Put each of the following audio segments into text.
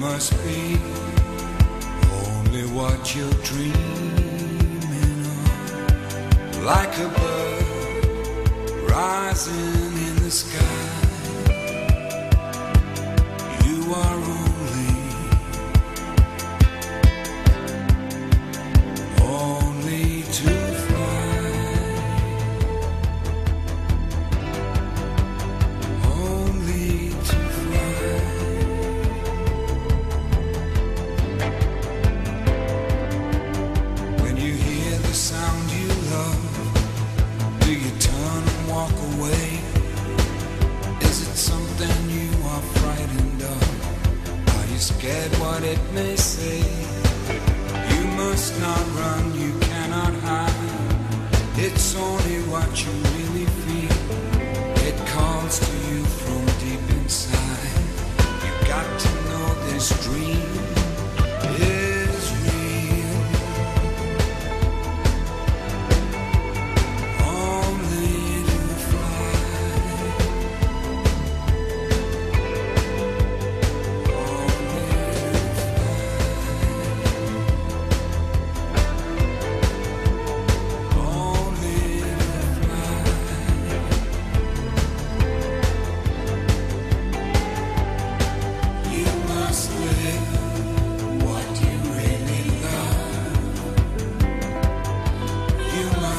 must be only what you're dreaming of. Like a bird rising in the sky. forget what it may say. You must not run.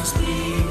speed. be